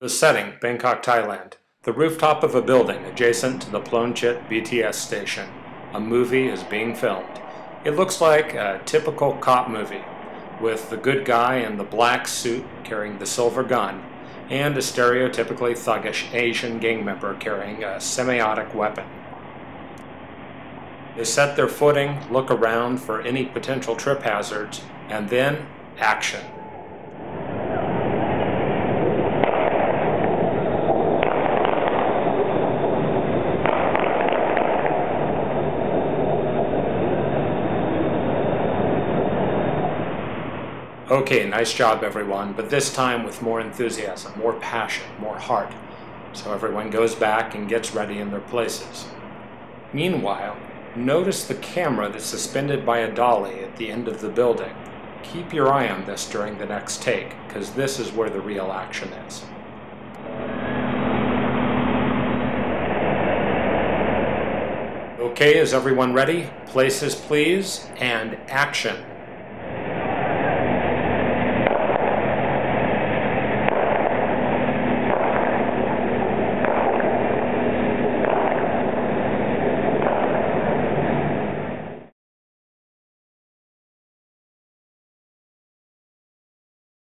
The setting, Bangkok, Thailand. The rooftop of a building adjacent to the Ploenchit BTS station. A movie is being filmed. It looks like a typical cop movie, with the good guy in the black suit carrying the silver gun, and a stereotypically thuggish Asian gang member carrying a semiotic weapon. They set their footing, look around for any potential trip hazards, and then action. Okay, nice job everyone, but this time with more enthusiasm, more passion, more heart. So everyone goes back and gets ready in their places. Meanwhile, notice the camera that's suspended by a dolly at the end of the building. Keep your eye on this during the next take, because this is where the real action is. Okay, is everyone ready? Places please, and action.